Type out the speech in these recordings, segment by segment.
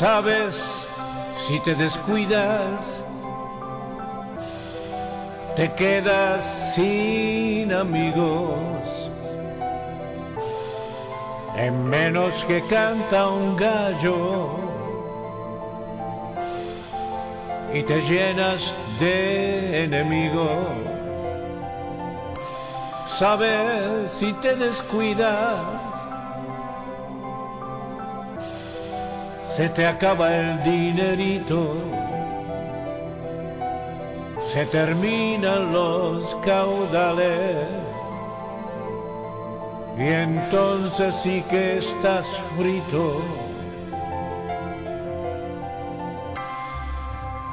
Sabes, si te descuidas, te quedas sin amigos. En menos que canta un gallo y te llenas de enemigos. Sabes si te descuidas, se te acaba el dinerito, se terminan los caudales. Y entonces sí que estás frito.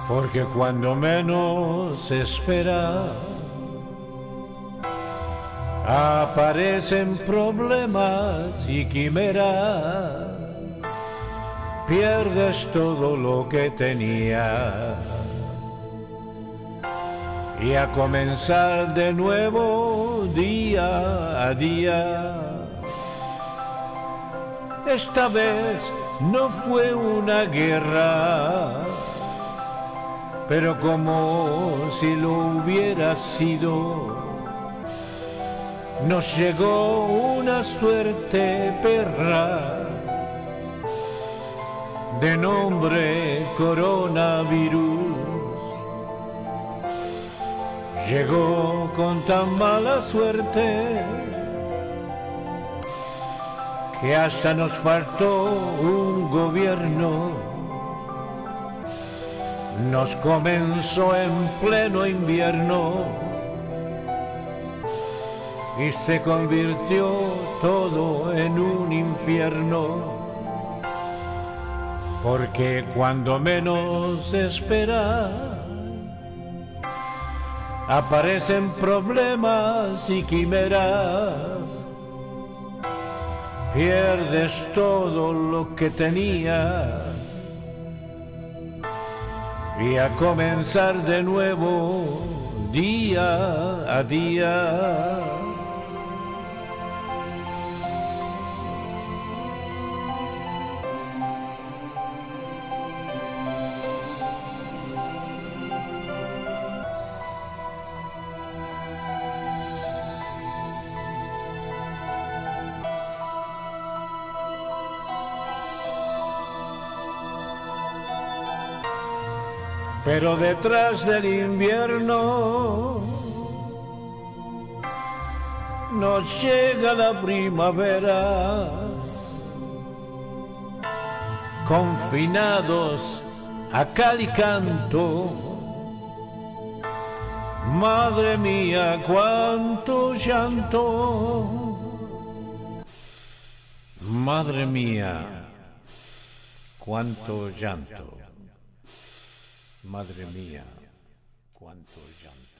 Porque cuando menos esperas, aparecen problemas y quimeras, pierdes todo lo que tenías. Y a comenzar de nuevo día a día. Esta vez no fue una guerra pero como si lo hubiera sido, nos llegó una suerte perra de nombre coronavirus. Llegó con tan mala suerte que hasta nos faltó un gobierno nos comenzó en pleno invierno y se convirtió todo en un infierno. Porque cuando menos espera, aparecen problemas y quimeras. Pierdes todo lo que tenías y a comenzar de nuevo día a día. Pero detrás del invierno nos llega la primavera, confinados a cal y canto. Madre mía, cuánto llanto. Madre mía, cuánto llanto. Madre mía, cuánto llanto.